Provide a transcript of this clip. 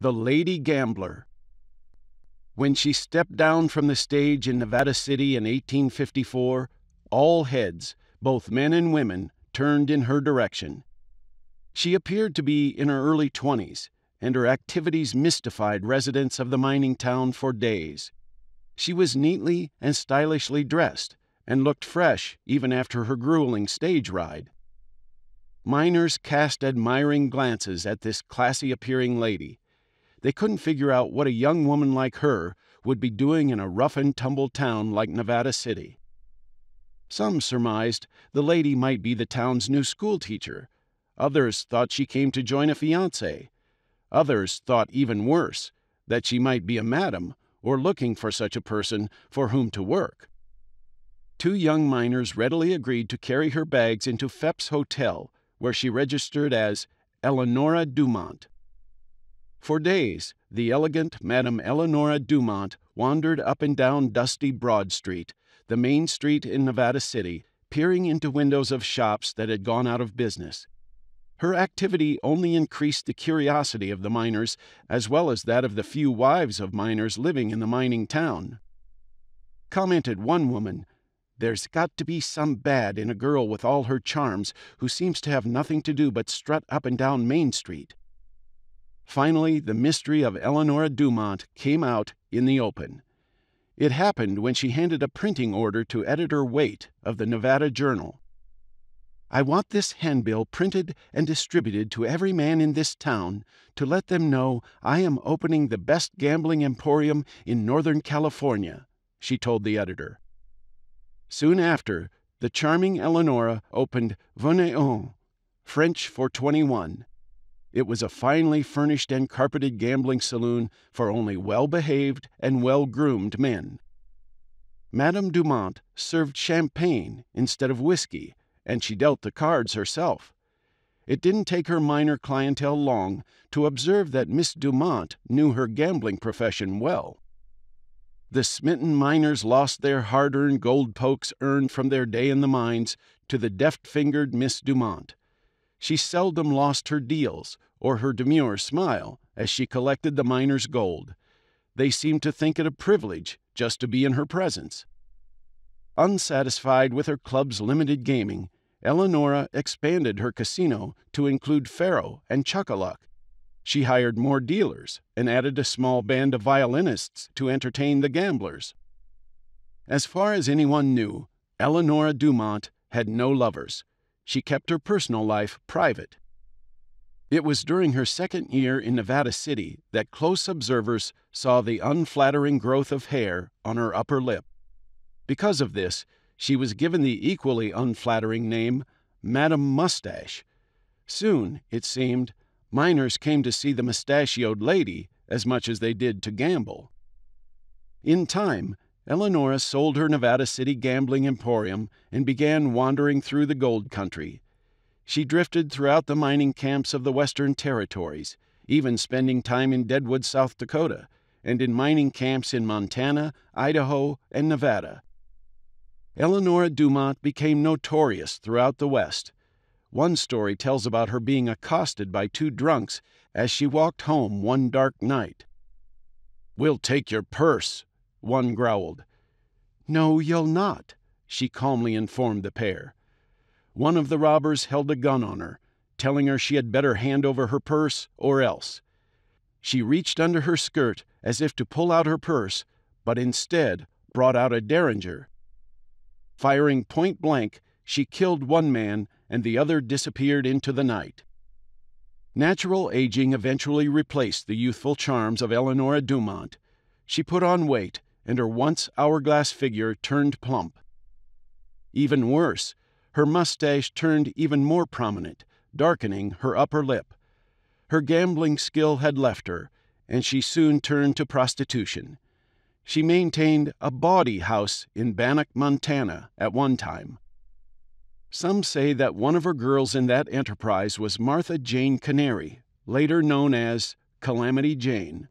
The Lady Gambler. When she stepped down from the stage in Nevada City in 1854, all heads, both men and women, turned in her direction. She appeared to be in her early 20s, and her activities mystified residents of the mining town for days. She was neatly and stylishly dressed and looked fresh even after her grueling stage ride. Miners cast admiring glances at this classy appearing lady. They couldn't figure out what a young woman like her would be doing in a rough and tumble town like Nevada City. Some surmised the lady might be the town's new schoolteacher. Others thought she came to join a fiance. Others thought even worse that she might be a madam or looking for such a person for whom to work. Two young miners readily agreed to carry her bags into Phelps Hotel, where she registered as Eleonora Dumont. For days, the elegant Madame Eleonora Dumont wandered up and down dusty Broad Street, the main street in Nevada City, peering into windows of shops that had gone out of business. Her activity only increased the curiosity of the miners as well as that of the few wives of miners living in the mining town. Commented one woman, There's got to be some bad in a girl with all her charms who seems to have nothing to do but strut up and down Main Street. Finally, the mystery of Eleonora Dumont came out in the open. It happened when she handed a printing order to Editor Waite of the Nevada Journal. I want this handbill printed and distributed to every man in this town to let them know I am opening the best gambling emporium in Northern California, she told the editor. Soon after, the charming Eleonora opened Vingt-et-un, French for 21, it was a finely furnished and carpeted gambling saloon for only well behaved and well groomed men. Madame Dumont served champagne instead of whiskey, and she dealt the cards herself. It didn't take her miner clientele long to observe that Miss Dumont knew her gambling profession well. The smitten miners lost their hard earned gold pokes earned from their day in the mines to the deft fingered Miss Dumont. She seldom lost her deals or her demure smile as she collected the miners' gold. They seemed to think it a privilege just to be in her presence. Unsatisfied with her club's limited gaming, Eleonora expanded her casino to include faro and chuck-a-luck. She hired more dealers and added a small band of violinists to entertain the gamblers. As far as anyone knew, Eleonora Dumont had no lovers she kept her personal life private. It was during her second year in Nevada City that close observers saw the unflattering growth of hair on her upper lip. Because of this, she was given the equally unflattering name Madame Mustache. Soon, it seemed, miners came to see the mustachioed lady as much as they did to gamble. In time, Eleonora sold her Nevada City gambling emporium and began wandering through the gold country. She drifted throughout the mining camps of the Western Territories, even spending time in Deadwood, South Dakota, and in mining camps in Montana, Idaho, and Nevada. Eleonora Dumont became notorious throughout the West. One story tells about her being accosted by two drunks as she walked home one dark night. We'll take your purse, one growled. No, you'll not, she calmly informed the pair. One of the robbers held a gun on her, telling her she had better hand over her purse or else. She reached under her skirt as if to pull out her purse, but instead brought out a derringer. Firing point blank, she killed one man and the other disappeared into the night. Natural aging eventually replaced the youthful charms of Eleonora Dumont. She put on weight and her once hourglass figure turned plump. Even worse, her mustache turned even more prominent, darkening her upper lip. Her gambling skill had left her, and she soon turned to prostitution. She maintained a bawdy house in Bannack, Montana, at one time. Some say that one of her girls in that enterprise was Martha Jane Canary, later known as Calamity Jane.